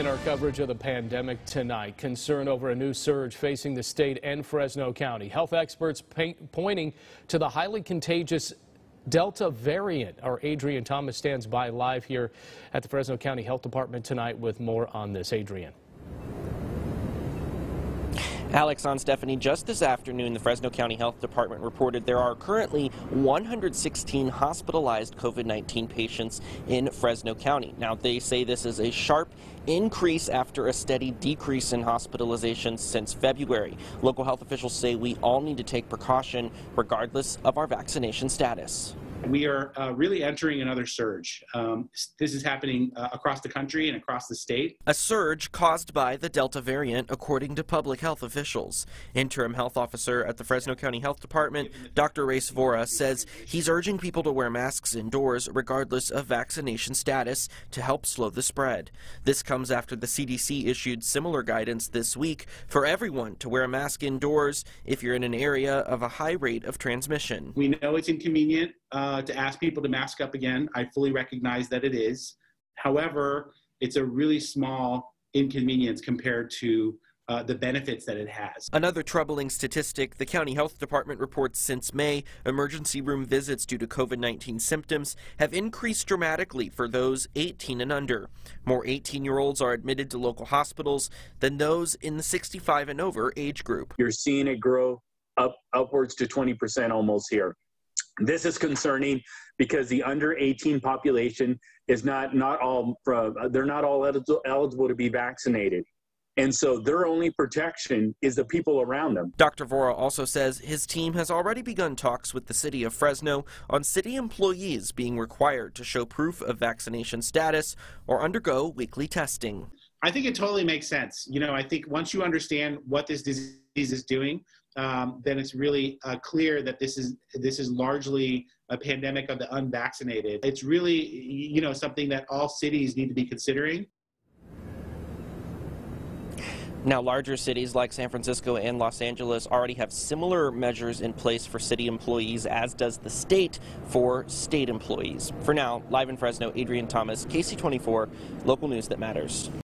In our coverage of the pandemic tonight, concern over a new surge facing the state and Fresno County. Health experts pointing to the highly contagious Delta variant. Our Adrian Thomas stands by live here at the Fresno County Health Department tonight with more on this. Adrian. Alex on Stephanie, just this afternoon, the Fresno County Health Department reported there are currently 116 hospitalized COVID 19 patients in Fresno County. Now, they say this is a sharp increase after a steady decrease in hospitalizations since February. Local health officials say we all need to take precaution regardless of our vaccination status we are uh, really entering another surge. Um, this is happening uh, across the country and across the state. A surge caused by the Delta variant, according to public health officials. Interim health officer at the Fresno County Health Department, Dr. Rais Vohra, says he's urging people to wear masks indoors regardless of vaccination status to help slow the spread. This comes after the CDC issued similar guidance this week for everyone to wear a mask indoors if you're in an area of a high rate of transmission. We know it's inconvenient uh, to ask people to mask up again. I fully recognize that it is. However, it's a really small inconvenience compared to uh, the benefits that it has. Another troubling statistic the county health department reports since May emergency room visits due to COVID 19 symptoms have increased dramatically for those 18 and under. More 18 year olds are admitted to local hospitals than those in the 65 and over age group. You're seeing it grow up upwards to 20% almost here. This is concerning because the under 18 population is not not all uh, they're not all eligible to be vaccinated. And so their only protection is the people around them. Dr. Vohra also says his team has already begun talks with the city of Fresno on city employees being required to show proof of vaccination status or undergo weekly testing. I think it totally makes sense. You know, I think once you understand what this disease is doing, um, then it's really uh, clear that this is this is largely a pandemic of the unvaccinated. It's really you know something that all cities need to be considering. Now, larger cities like San Francisco and Los Angeles already have similar measures in place for city employees, as does the state for state employees. For now, live in Fresno, Adrian Thomas, KSEE24, local news that matters.